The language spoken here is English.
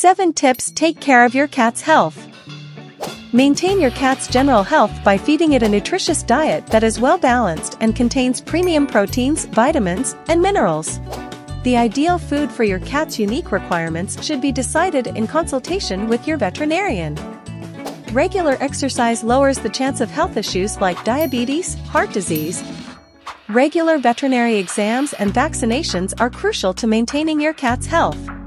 7 tips take care of your cat's health. Maintain your cat's general health by feeding it a nutritious diet that is well balanced and contains premium proteins, vitamins, and minerals. The ideal food for your cat's unique requirements should be decided in consultation with your veterinarian. Regular exercise lowers the chance of health issues like diabetes, heart disease. Regular veterinary exams and vaccinations are crucial to maintaining your cat's health.